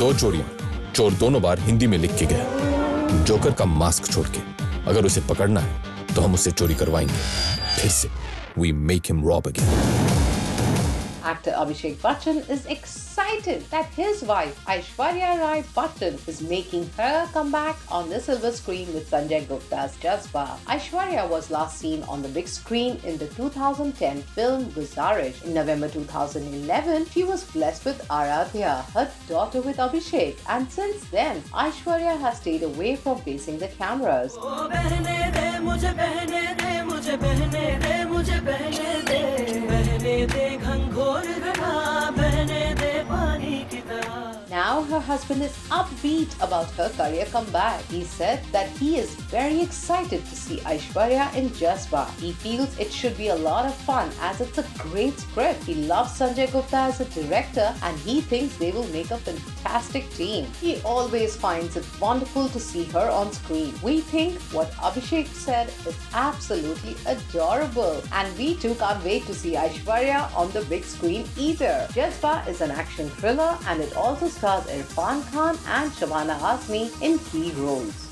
दो चोरियाँ चोर दोनों बार हिंदी में लिख के गया। जोकर का मास्क छोड़ के। अगर उसे पकड़ना है तो हम उसे चोरी करवाएँगे। फिर से we make him rob again Actor Abhishek Bachchan is excited that his wife Aishwarya Rai Bachchan is making her comeback on the silver screen with Sanjay Gupta's Jazbaa. Aishwarya was last seen on the big screen in the 2010 film Guzaarish. In November 2011, she was blessed with Aaradhya, her daughter with Abhishek, and since then, Aishwarya has stayed away from facing the cameras. Oh, oh Now her husband is upbeat about her career comeback. He said that he is very excited to see Aishwarya in Jazbaa. He feels it should be a lot of fun as it's a great script. He loves Sanjay Gupta as a director and he thinks they will make a fantastic team. He always finds it wonderful to see her on screen. We think what Abhishek said is absolutely adorable and we too can't wait to see Aishwarya on the big screen either. Jazbaa is an action thriller and it also stars Irfan Khan and Shabana Azmi in key roles.